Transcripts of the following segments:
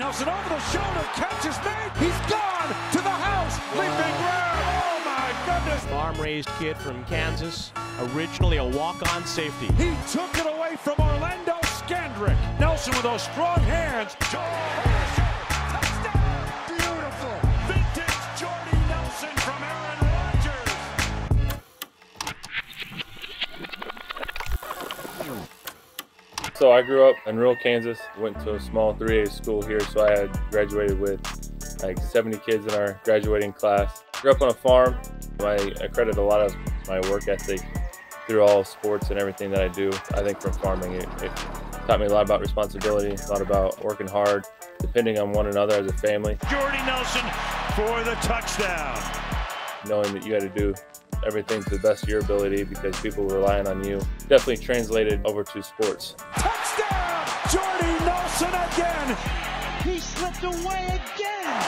Nelson over the shoulder, catch is made. He's gone to the house. Leaping grab. Oh my goodness. Farm-raised kid from Kansas, originally a walk-on safety. He took it away from Orlando Scandrick. Nelson with those strong hands. Touchdown. So I grew up in rural Kansas, went to a small 3A school here, so I had graduated with like 70 kids in our graduating class. Grew up on a farm. I, I credit a lot of my work ethic through all sports and everything that I do. I think from farming, it, it taught me a lot about responsibility, a lot about working hard, depending on one another as a family, Jordy Nelson for the touchdown. knowing that you had to do everything to the best of your ability because people were relying on you. Definitely translated over to sports. Touchdown. Jordy Nelson again. He slipped away again.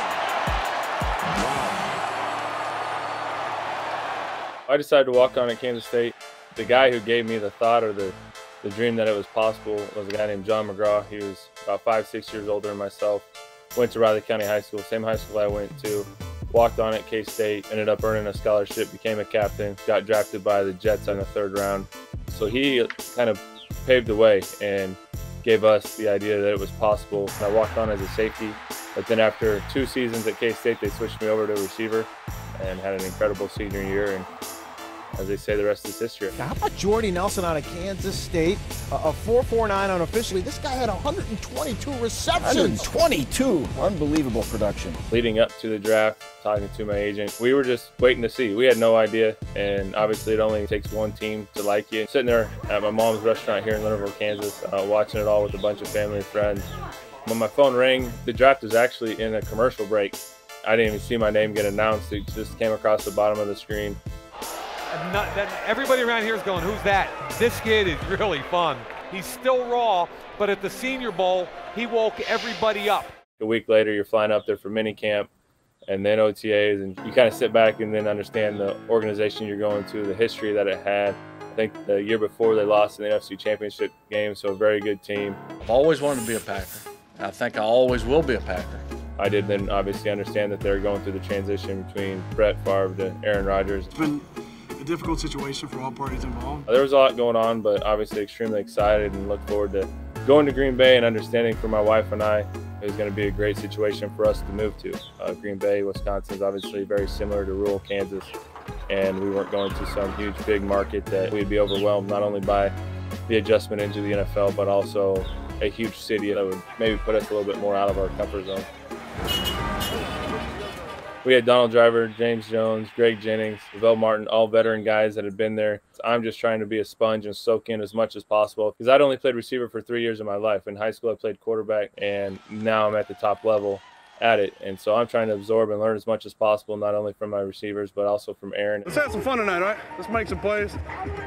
I decided to walk on at Kansas State. The guy who gave me the thought or the, the dream that it was possible was a guy named Jon McGraw. He was about five, six years older than myself. Went to Riley County High School, same high school I went to. Walked on at K State, ended up earning a scholarship, became a captain, got drafted by the Jets in the third round. So he kind of paved the way and gave us the idea that it was possible. I walked on as a safety, but then after two seasons at K State, they switched me over to receiver and had an incredible senior year. And as they say, the rest is history. How about Jordy Nelson out of Kansas State? A, a 4.49 unofficially. This guy had 122 receptions. 122. Unbelievable production. Leading up to the draft, talking to my agent, we were just waiting to see. We had no idea, and obviously, it only takes one team to like you. Sitting there at my mom's restaurant here in Leonardville, Kansas, uh, watching it all with a bunch of family and friends. When my phone rang, the draft was actually in a commercial break. I didn't even see my name get announced. It just came across the bottom of the screen. Not, that, everybody around here is going, who's that? This kid is really fun. He's still raw, but at the Senior Bowl, he woke everybody up. a week later you're flying up there for mini camp and then OTAs and you kind of sit back and then understand the organization you're going to, the history that it had. I think the year before they lost in the NFC Championship game, so a very good team. I've always wanted to be a Packer. I think I always will be a Packer. I did then obviously understand that they're going through the transition between Brett Favre to Aaron Rodgers. It's been a difficult situation for all parties involved. There was a lot going on, but obviously extremely excited and look forward to going to Green Bay and understanding for my wife and I it was going to be a great situation for us to move to. Uh, Green Bay, Wisconsin is obviously very similar to rural Kansas, and we weren't going to some huge big market that we'd be overwhelmed not only by the adjustment into the NFL, but also a huge city that would maybe put us a little bit more out of our comfort zone. We had Donald Driver, James Jones, Greg Jennings, Ruvell Martin, all veteran guys that had been there. I'm just trying to be a sponge and soak in as much as possible because I'd only played receiver for three years of my life. In high school, I played quarterback, and now I'm at the top level at it. And so I'm trying to absorb and learn as much as possible, not only from my receivers, but also from Aaron. Let's have some fun tonight, all right? Let's make some plays,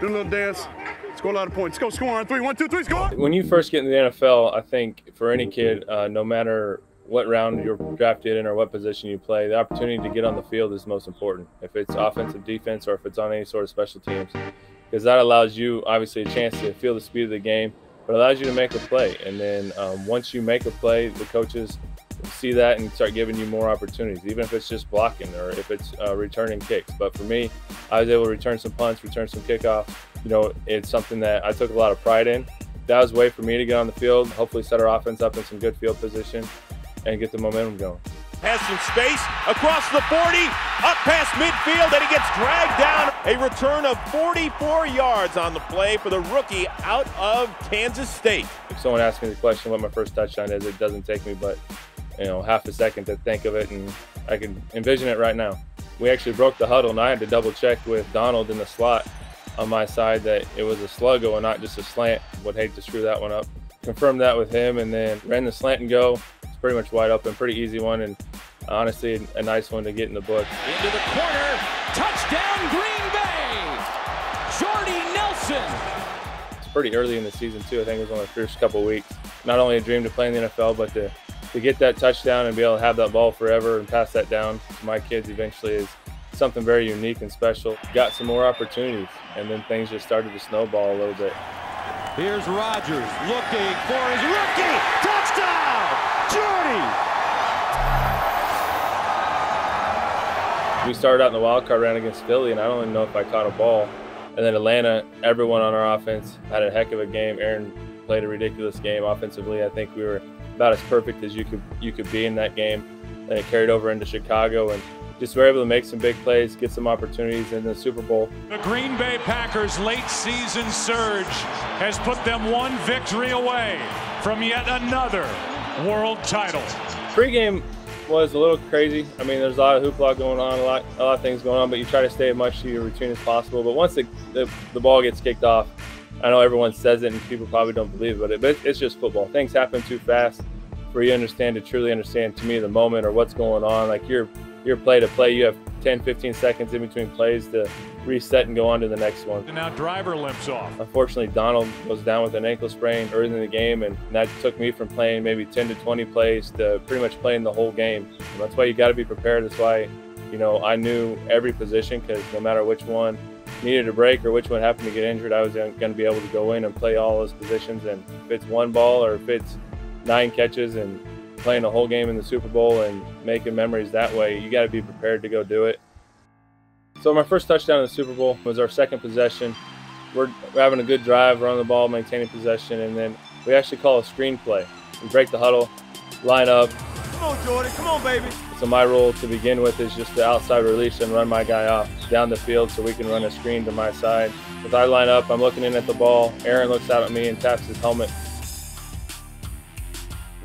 do a little dance, score a lot of points. Let's go score on three. One, two, three, score! When you first get in the NFL, I think for any kid, uh, no matter what round you're drafted in or what position you play, the opportunity to get on the field is most important. If it's offensive, defense, or if it's on any sort of special teams, because that allows you obviously a chance to feel the speed of the game, but allows you to make a play. And then um, once you make a play, the coaches see that and start giving you more opportunities, even if it's just blocking or if it's uh, returning kicks. But for me, I was able to return some punts, return some kickoffs. You know, it's something that I took a lot of pride in. That was a way for me to get on the field, hopefully set our offense up in some good field position and get the momentum going. Has some space across the 40, up past midfield, and he gets dragged down. A return of 44 yards on the play for the rookie out of Kansas State. If someone asks me the question what my first touchdown is, it doesn't take me but you know half a second to think of it, and I can envision it right now. We actually broke the huddle, and I had to double check with Donald in the slot on my side that it was a sluggo and not just a slant. Would hate to screw that one up. Confirmed that with him, and then ran the slant and go. Pretty much wide open, pretty easy one, and honestly a nice one to get in the book. Into the corner. Touchdown, Green Bay. Jordy Nelson. It's pretty early in the season too. I think it was only the first couple of weeks. Not only a dream to play in the NFL, but to to get that touchdown and be able to have that ball forever and pass that down to my kids eventually is something very unique and special. Got some more opportunities, and then things just started to snowball a little bit. Here's Rodgers looking for his rookie We started out in the wild card round against Philly, and I don't even know if I caught a ball. And then Atlanta, everyone on our offense had a heck of a game. Aaron played a ridiculous game offensively. I think we were about as perfect as you could you could be in that game. And it carried over into Chicago, and just were able to make some big plays, get some opportunities in the Super Bowl. The Green Bay Packers' late season surge has put them one victory away from yet another world title. Pre-game was a little crazy. I mean, there's a lot of hoopla going on, a lot, a lot of things going on, but you try to stay as much to your routine as possible. But once the, the, the ball gets kicked off, I know everyone says it and people probably don't believe but it, but it's just football. Things happen too fast for you to understand to truly understand to me the moment or what's going on. Like you're your play to play. You have 10, 15 seconds in between plays to reset and go on to the next one. And now driver limps off. Unfortunately, Donald was down with an ankle sprain early in the game, and that took me from playing maybe 10 to 20 plays to pretty much playing the whole game. And that's why you got to be prepared. That's why, you know, I knew every position because no matter which one needed a break or which one happened to get injured, I was going to be able to go in and play all those positions. And if it's one ball or if it's nine catches and playing a whole game in the Super Bowl and making memories that way, you got to be prepared to go do it. So my first touchdown in the Super Bowl was our second possession. We're, having a good drive, running the ball, maintaining possession, and then we actually call a screen play. We break the huddle, line up. Come on, Jordan. Come on, baby. So my role to begin with is just the outside release and run my guy off down the field so we can run a screen to my side. As I line up, I'm looking in at the ball. Aaron looks out at me and taps his helmet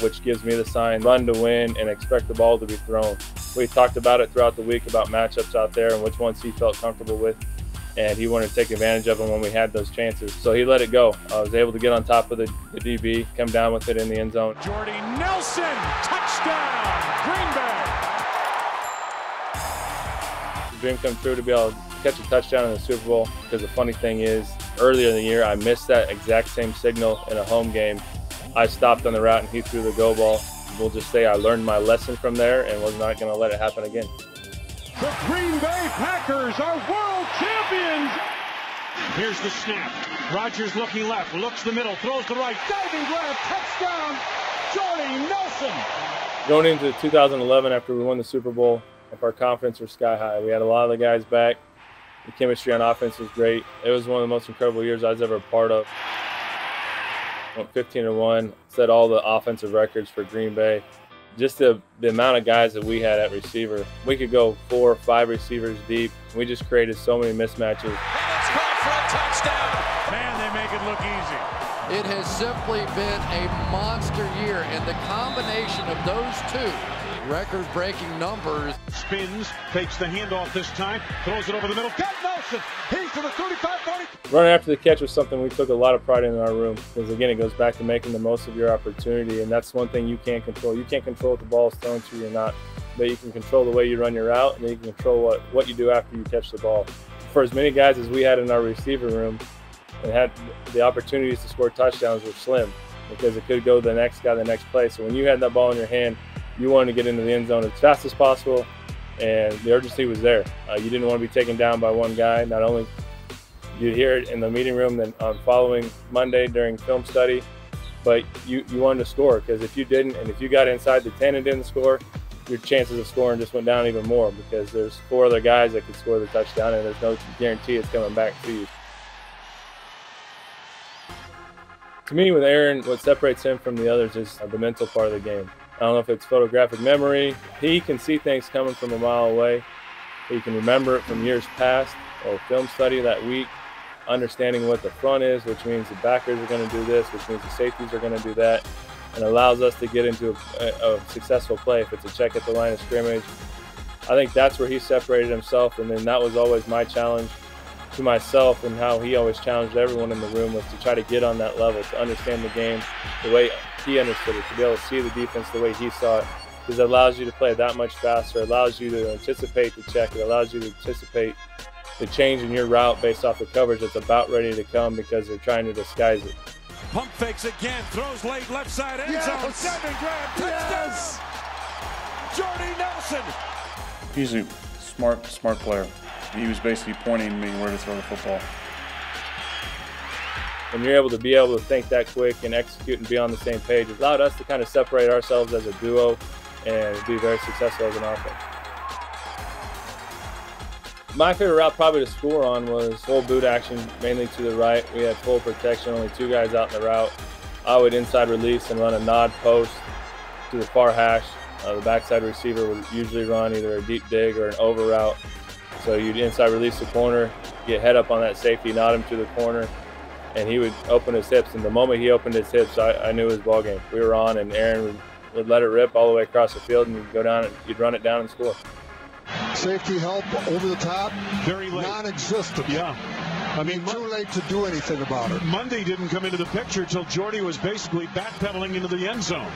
which gives me the sign run to win and expect the ball to be thrown. We talked about it throughout the week about matchups out there and which ones he felt comfortable with. And he wanted to take advantage of them when we had those chances. So he let it go. I was able to get on top of the, the DB, come down with it in the end zone. Jordy Nelson, touchdown, Green Bay. Dream come true to be able to catch a touchdown in the Super Bowl. Because the funny thing is, earlier in the year, I missed that exact same signal in a home game I stopped on the route and he threw the go ball. We'll just say I learned my lesson from there and was not going to let it happen again. The Green Bay Packers are world champions. Here's the snap. Rodgers looking left, looks the middle, throws the right, diving grab, touchdown, Jordy Nelson. Going into 2011, after we won the Super Bowl, our confidence was sky high. We had a lot of the guys back. The chemistry on offense was great. It was one of the most incredible years I was ever a part of went 15 and 1, set all the offensive records for Green Bay. Just the, the amount of guys that we had at receiver. We could go four or five receivers deep. We just created so many mismatches. And it's caught for a touchdown. Man, they make it look easy. It has simply been a monster year, and the combination of those two record-breaking numbers. Spins, takes the handoff this time, throws it over the middle. Got Nelson. He's to the 35, 40. Running after the catch was something we took a lot of pride in in our room because again, it goes back to making the most of your opportunity, and that's one thing you can't control. You can't control if the ball is thrown to you or not, but you can control the way you run your route, and you can control what what you do after you catch the ball. For as many guys as we had in our receiver room, and had the opportunities to score touchdowns were slim because it could go to the next guy the next play. So when you had that ball in your hand, you wanted to get into the end zone as fast as possible, and the urgency was there. Uh, you didn't want to be taken down by one guy. Not only you'd hear it in the meeting room, then on following Monday during film study, but you, you wanted to score because if you didn't, and if you got inside the 10 and didn't score, your chances of scoring just went down even more because there's four other guys that could score the touchdown, and there's no guarantee it's coming back to you. To me, with Aaron, what separates him from the others is the mental part of the game. I don't know if it's photographic memory. He can see things coming from a mile away. He can remember it from years past or film study that week, understanding what the front is, which means the backers are going to do this, which means the safeties are going to do that, and allows us to get into a, a successful play if it's a check at the line of scrimmage. I think that's where he separated himself, and then that was always my challenge to myself and how he always challenged everyone in the room was to try to get on that level, to understand the game the way he understood it, to be able to see the defense the way he saw it. Because it allows you to play that much faster, it allows you to anticipate the check, it allows you to anticipate the change in your route based off the coverage that's about ready to come because they're trying to disguise it. Pump fakes again, throws late left side end zone. Yes. Diving grab, touchdown. Jordy Nelson. He's a smart, smart player. He was basically pointing me where to throw the football. When you're able to be able to think that quick and execute and be on the same page, it allowed us to kind of separate ourselves as a duo and be very successful as an offense. My favorite route probably to score on was full boot action, mainly to the right. We had full protection, only two guys out in the route. I would inside release and run a nod post to the far hash. Uh, the backside receiver would usually run either a deep dig or an over route. So you'd inside release the corner, get head up on that safety, nod him to the corner, and he would open his hips. And the moment he opened his hips, I, I knew was ball game. We were on, and Aaron would, would let it rip all the way across the field, and you'd go down, and you'd run it down and score. Safety help over the top, very late, non-existent. Yeah. I mean, too late to do anything about it. Mundy didn't come into the picture until Jordy was basically backpedaling into the end zone.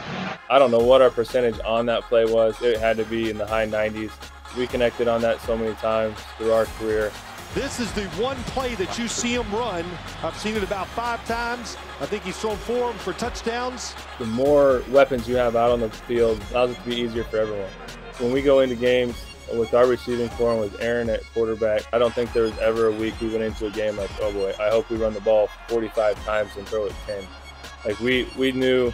I don't know what our percentage on that play was. It had to be in the high 90s. We connected on that so many times through our career. This is the one play that you see him run. I've seen it about five times. I think he's thrown four for touchdowns. The more weapons you have out on the field allows it to be easier for everyone. When we go into games, with our receiving corps with Aaron at quarterback, I don't think there was ever a week we went into a game like, oh boy, I hope we run the ball 45 times and throw it 10. Like we we knew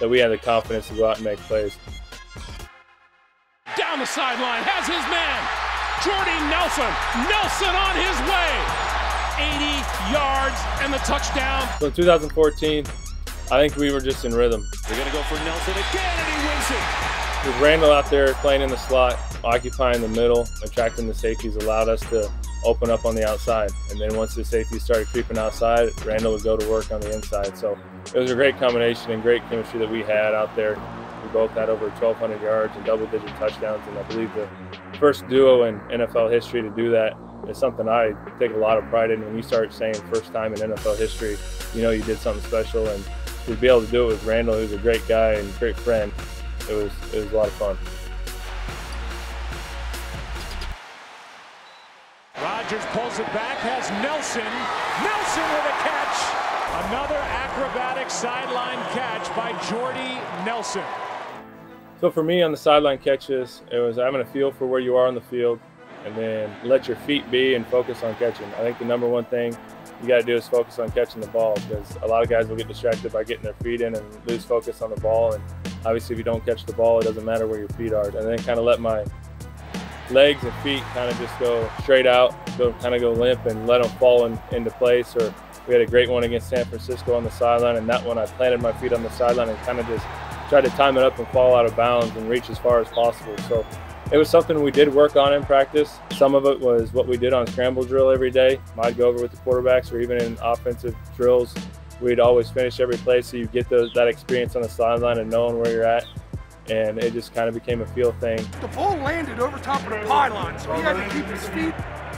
that we had the confidence to go out and make plays. Down the sideline, has his man, Jordy Nelson. Nelson on his way. 80 yards and the touchdown. So in 2014, I think we were just in rhythm. They're going to go for Nelson again, and he wins it. With Randall out there playing in the slot, occupying the middle, attracting the safeties allowed us to open up on the outside. And then once the safeties started creeping outside, Randall would go to work on the inside. So it was a great combination and great chemistry that we had out there. We both had over 1,200 yards and double-digit touchdowns, and I believe the first duo in NFL history to do that is something I take a lot of pride in. When you start saying first time in NFL history, you know you did something special, and to be able to do it with Randall, who's a great guy and great friend, it was it was a lot of fun. Rodgers pulls it back, has Nelson. Nelson with a catch. Another acrobatic sideline catch by Jordy Nelson. So for me on the sideline catches, it was having a feel for where you are on the field and then let your feet be and focus on catching. I think the number one thing you got to do is focus on catching the ball because a lot of guys will get distracted by getting their feet in and lose focus on the ball. And obviously, if you don't catch the ball, it doesn't matter where your feet are. And then kind of let my legs and feet kind of just go straight out, go kind of go limp and let them fall in, into place. Or we had a great one against San Francisco on the sideline, and that one I planted my feet on the sideline and kind of just tried to time it up and fall out of bounds and reach as far as possible. So it was something we did work on in practice. Some of it was what we did on scramble drill every day. I'd go over with the quarterbacks or even in offensive drills. We'd always finish every play so you get those, that experience on the sideline and knowing where you're at and it just kind of became a feel thing. The ball landed over top of the pylon, so he had to keep his feet.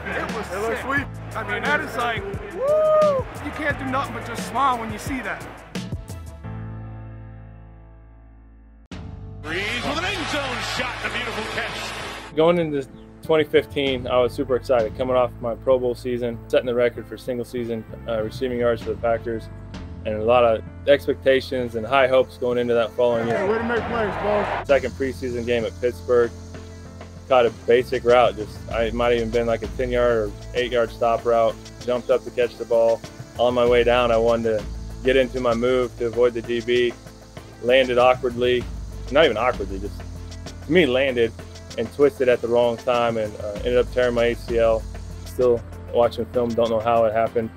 It was sick. sweet. I mean, that is like, woo! You can't do nothing but just smile when you see that. Brees with an end zone shot, a beautiful catch. Going into 2015, I was super excited. Coming off my Pro Bowl season, setting the record for single season uh, receiving yards for the Packers and a lot of expectations and high hopes going into that following year. Way to make plays, bro. Second preseason game at Pittsburgh, caught a basic route. Just I might have even been like a 10 yard or 8 yard stop route. Jumped up to catch the ball. On my way down, I wanted to get into my move to avoid the DB. Landed awkwardly, not even awkwardly, just to me landed and twisted at the wrong time and uh, ended up tearing my ACL. Still watching film, don't know how it happened.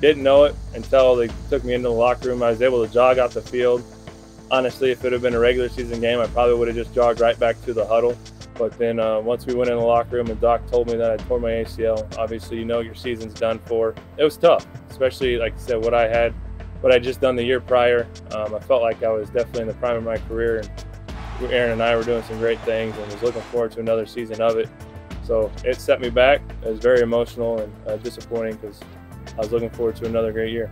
Didn't know it until they took me into the locker room. I was able to jog out the field. Honestly, if it had been a regular season game, I probably would have just jogged right back to the huddle. But then uh, once we went in the locker room and Doc told me that I tore my ACL, obviously you know your season's done for. It was tough, especially like I said, what I had, what I just done the year prior. Um, I felt like I was definitely in the prime of my career, and Aaron and I were doing some great things, and was looking forward to another season of it. So it set me back. It was very emotional and uh, disappointing because I was looking forward to another great year.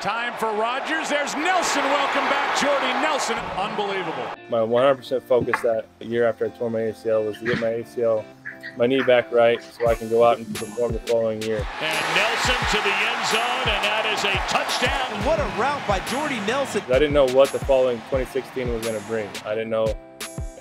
Time for Rodgers. There's Nelson. Welcome back, Jordy Nelson. Unbelievable. My 100% focus that year after I tore my ACL was to get my ACL, my knee back right, so I can go out and perform the following year. And Nelson to the end zone, and that is a touchdown. What a route by Jordy Nelson. I didn't know what the following 2016 was going to bring. I didn't know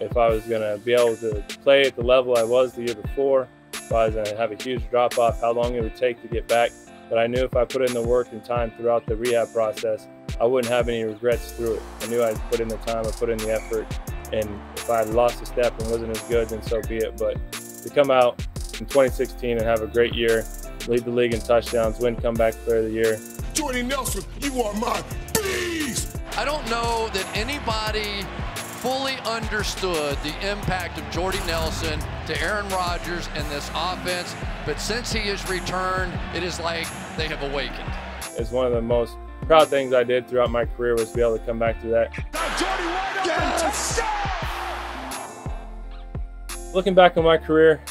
if I was going to be able to play at the level I was the year before. i was and I have a huge drop off, how long it would take to get back. But I knew if I put in the work and time throughout the rehab process, I wouldn't have any regrets through it. I knew I'd put in the time, I put in the effort, and if I had lost a step and wasn't as good, then so be it. But to come out in 2016 and have a great year, lead the league in touchdowns, win comeback player of the year. Jordy Nelson, you are my beast! I don't know that anybody fully understood the impact of Jordy Nelson to Aaron Rodgers and this offense, but since he has returned, it is like they have awakened. It's one of the most proud things I did throughout my career was to be able to come back to that. Jordy wide open, touchdown! Looking back on my career,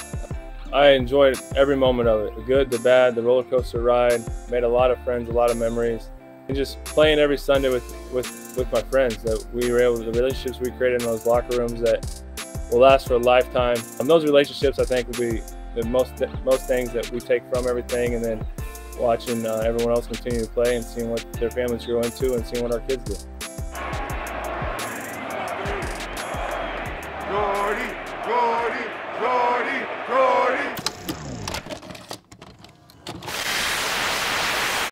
I enjoyed every moment of it the good, the bad, the roller coaster ride. Made a lot of friends, a lot of memories. And just playing every Sunday with, with, with my friends that we were able, the relationships we created in those locker rooms that will last for a lifetime. And those relationships, I think, will be the most, most things that we take from everything. And then watching uh, everyone else continue to play and seeing what their families grow into and seeing what our kids do.